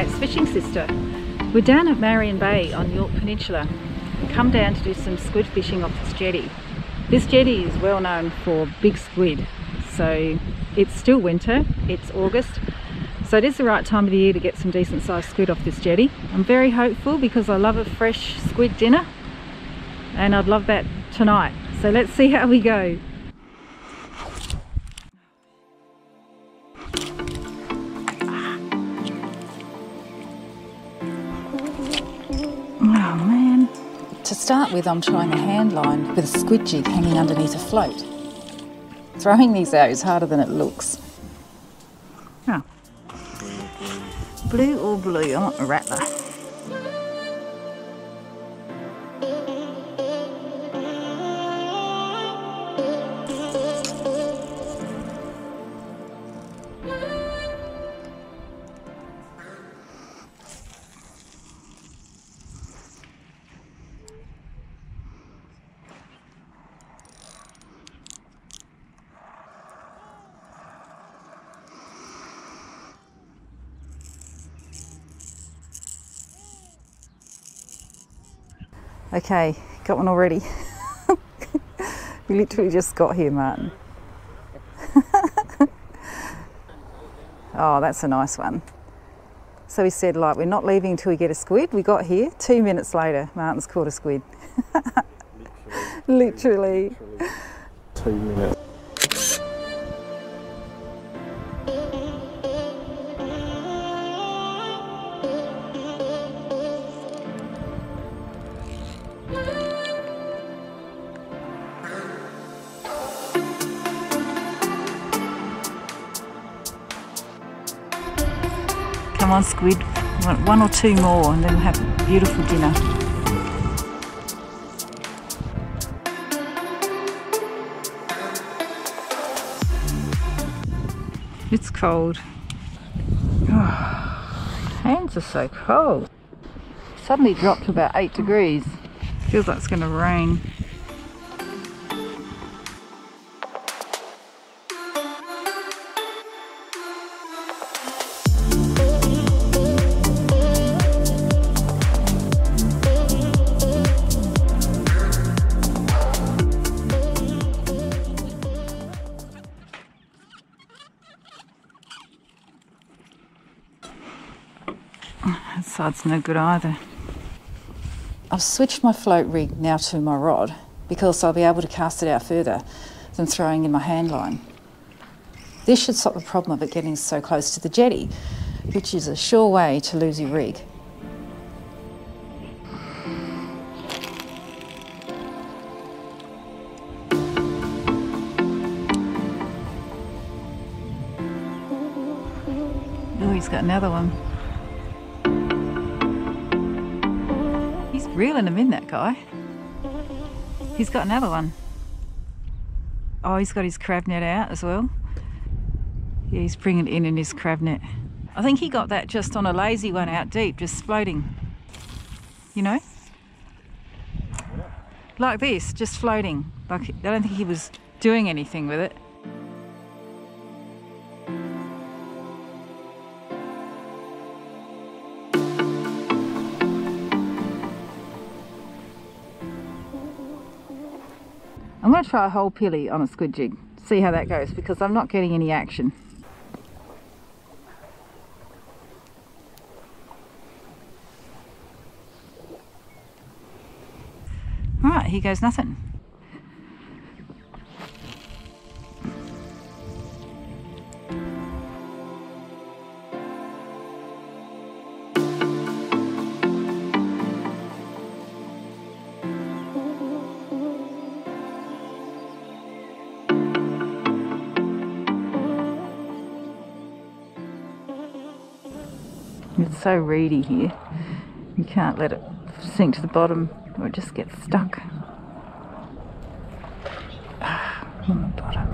It's Fishing Sister. We're down at Marion Bay on Yorke Peninsula. Come down to do some squid fishing off this jetty. This jetty is well known for big squid. So it's still winter, it's August. So it is the right time of the year to get some decent sized squid off this jetty. I'm very hopeful because I love a fresh squid dinner and I'd love that tonight. So let's see how we go. Start with, I'm trying a hand line with a squid jig hanging underneath a float. Throwing these out is harder than it looks. Blue or blue? I want a rattler. Okay, got one already. we literally just got here, Martin. oh, that's a nice one. So we said, like, we're not leaving until we get a squid. We got here, two minutes later, Martin's caught a squid. literally. literally. Two minutes. Come on, squid. One or two more, and then we'll have a beautiful dinner. It's cold. hands are so cold. Suddenly dropped to about eight degrees. Feels like it's going to rain. Side's no good either. I've switched my float rig now to my rod because I'll be able to cast it out further than throwing in my hand line. This should stop the problem of it getting so close to the jetty, which is a sure way to lose your rig. Oh, he's got another one. Reeling him in, that guy. He's got another one. Oh, he's got his crab net out as well. Yeah, he's bringing it in in his crab net. I think he got that just on a lazy one out deep, just floating. You know? Like this, just floating. Like I don't think he was doing anything with it. Try a whole pilly on a squid jig, see how that goes, because I'm not getting any action. All right, here goes nothing. It's so reedy here. You can't let it sink to the bottom or it just gets stuck. Ah, on the bottom.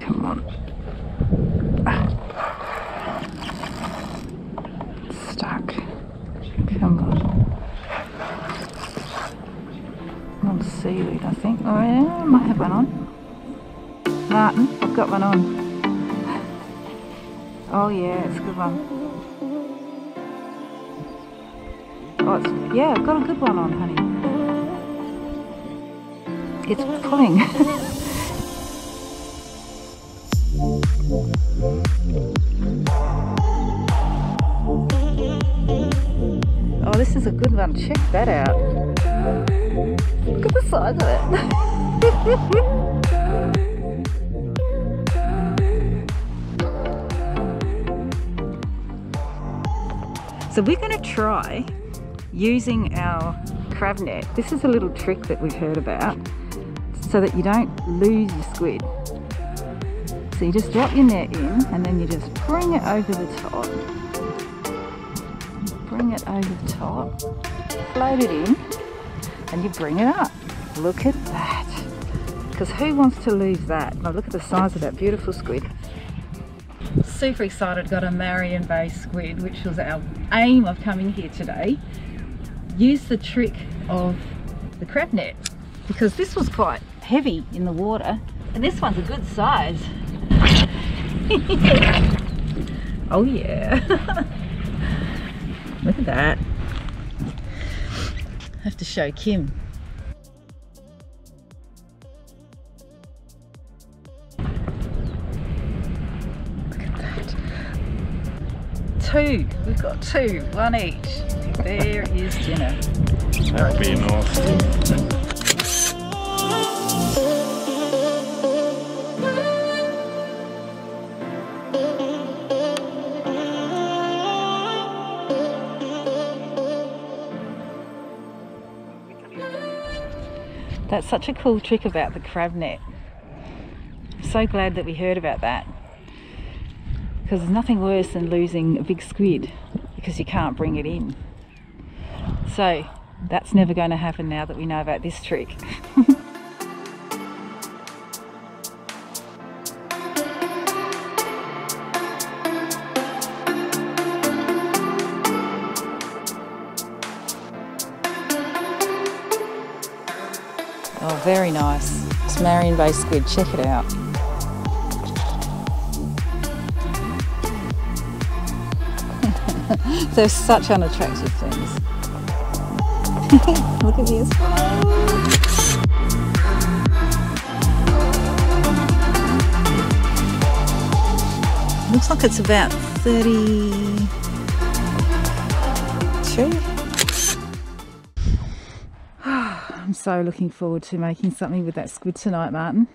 Come on. Ah. Stuck. Come on. On seaweed, I think. Oh yeah, I might have one on. Martin, I've got one on. Oh yeah, it's a good one. Oh, it's, yeah, I've got a good one on, honey. It's pulling. oh, this is a good one. Check that out. Look at the size of it. So we're going to try using our crab net. This is a little trick that we've heard about so that you don't lose your squid. So you just drop your net in and then you just bring it over the top. Bring it over the top, float it in and you bring it up. Look at that. Because who wants to lose that? Now look at the size of that beautiful squid super excited got a Marion Bay squid which was our aim of coming here today. Use the trick of the crab net because this was quite heavy in the water and this one's a good size. Oh yeah. Look at that. I have to show Kim two. We've got two, one each. There is dinner. That would be nice. That's such a cool trick about the crab net. I'm so glad that we heard about that because there's nothing worse than losing a big squid because you can't bring it in. So that's never going to happen now that we know about this trick. oh, very nice. It's Marion Bay squid, check it out. They're such unattractive things. Look at this. Looks like it's about 32. I'm so looking forward to making something with that squid tonight, Martin.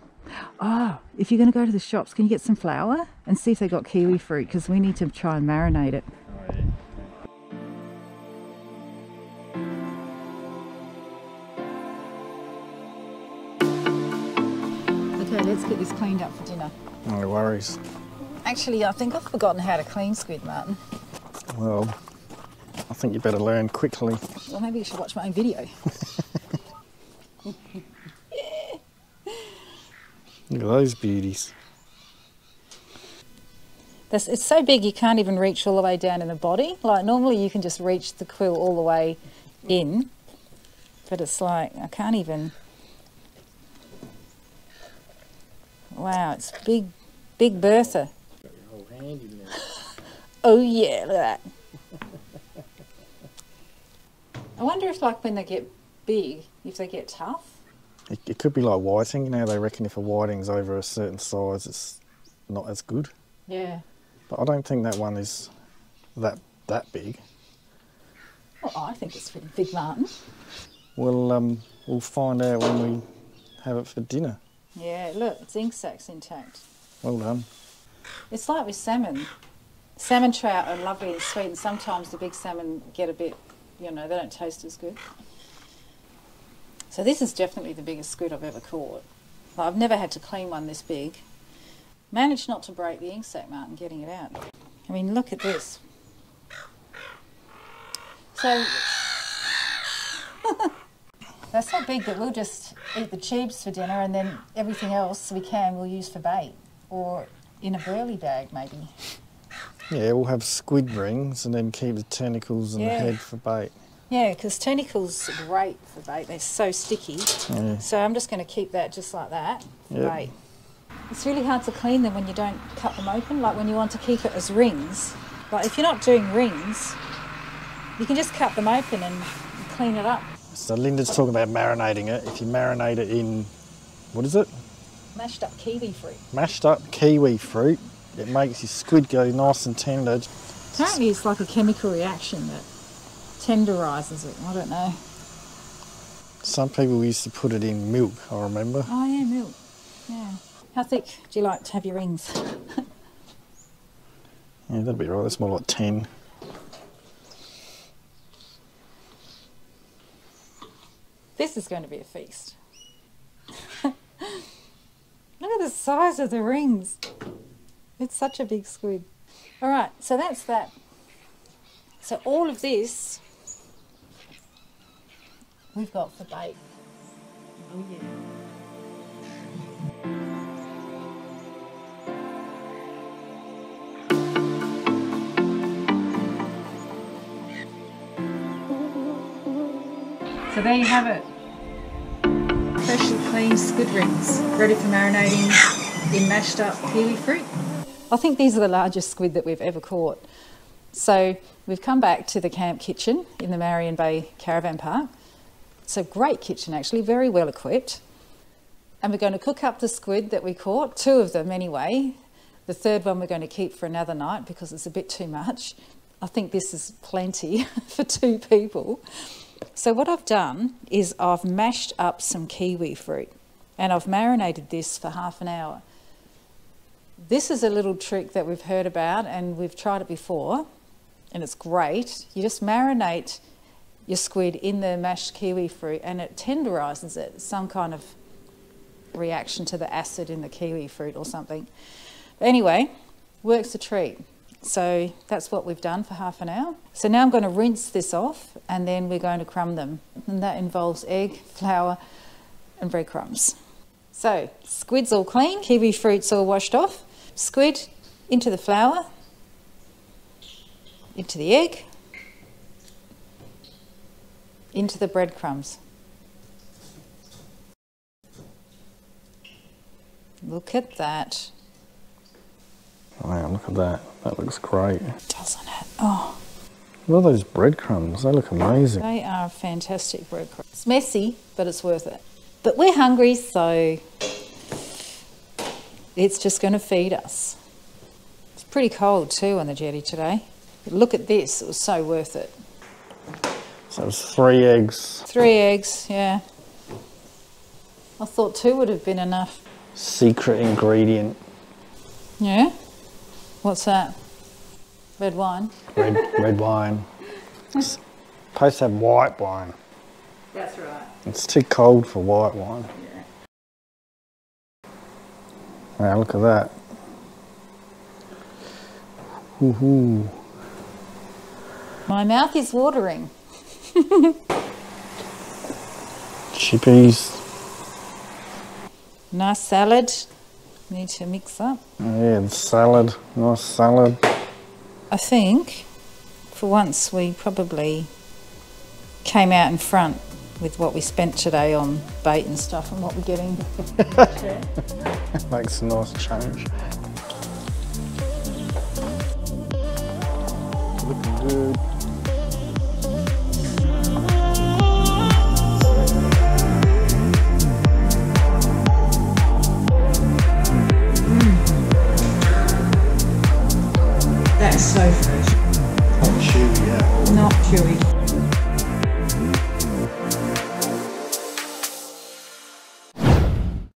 Oh, if you're going to go to the shops, can you get some flour and see if they got kiwi fruit because we need to try and marinate it. Cleaned up for dinner. No worries. Actually, I think I've forgotten how to clean squid, Martin. Well, I think you better learn quickly. Well, maybe you should watch my own video. Look at those beauties. This, it's so big you can't even reach all the way down in the body. Like normally you can just reach the quill all the way in, but it's like I can't even. Wow, it's big, big Bertha. Oh yeah, look at that. I wonder if like when they get big, if they get tough. It, it could be like whiting. You know, they reckon if a whiting's over a certain size, it's not as good. Yeah. But I don't think that one is that that big. Well, I think it's pretty big, Martin. Well, um, we'll find out when we have it for dinner. Yeah, look, its ink sack's intact. Well done. It's like with salmon. Salmon trout are lovely and sweet, and sometimes the big salmon get a bit, you know, they don't taste as good. So this is definitely the biggest squid I've ever caught. Like, I've never had to clean one this big. Managed not to break the ink sac, Martin, getting it out. I mean, look at this. So that's so big that we'll just eat the tubes for dinner, and then everything else we can we'll use for bait or in a burley bag maybe. Yeah, we'll have squid rings and then keep the tentacles and Yeah. the head for bait. Yeah, because tentacles are great for bait. They're so sticky. Yeah. So I'm just going to keep that just like that for Yep. bait. It's really hard to clean them when you don't cut them open, like when you want to keep it as rings. Like if you're not doing rings, you can just cut them open and clean it up. So Linda's talking about marinating it. If you marinate it in, what is it? Mashed up kiwi fruit. Mashed up kiwi fruit. It makes your squid go nice and tender. Apparently it's like a chemical reaction that tenderises it. I don't know. Some people used to put it in milk, I remember. Oh yeah, milk. Yeah. How thick do you like to have your rings? Yeah, that'd be right. That's more like 10. This is going to be a feast. Look at the size of the rings. It's such a big squid. All right, so that's that. So all of this we've got for bait. Oh yeah. So there you have it. Freshly cleaned squid rings, ready for marinating in mashed up kiwi fruit. I think these are the largest squid that we've ever caught. So we've come back to the camp kitchen in the Marion Bay Caravan Park. It's a great kitchen actually, very well equipped. And we're going to cook up the squid that we caught, two of them anyway. The third one we're going to keep for another night because it's a bit too much. I think this is plenty for two people. So what I've done is I've mashed up some kiwi fruit and I've marinated this for half an hour. This is a little trick that we've heard about and we've tried it before and it's great. You just marinate your squid in the mashed kiwi fruit and it tenderises it, some kind of reaction to the acid in the kiwi fruit or something. Anyway, works a treat. So that's what we've done for half an hour. So now I'm going to rinse this off and then we're going to crumb them. And that involves egg, flour and breadcrumbs. So squid's all clean, kiwi fruit's all washed off. Squid into the flour, into the egg, into the breadcrumbs. Look at that. Oh, wow, look at that. That looks great. Doesn't it? Oh. What are those breadcrumbs? They look amazing. They are fantastic breadcrumbs. It's messy, but it's worth it. But we're hungry, so it's just going to feed us. It's pretty cold too on the jetty today. But look at this, it was so worth it. So it was three eggs. Three eggs, yeah. I thought two would have been enough. Secret ingredient. Yeah? What's that? Red wine? Red, red wine. It's supposed to have white wine. That's right. It's too cold for white wine. Yeah. Wow, look at that. Woohoo. My mouth is watering. Chippies. Nice salad. Need to mix up. Yeah, the salad. Nice salad. I think for once we probably came out in front with what we spent today on bait and stuff and what we're getting. Makes a nice change. Looking good.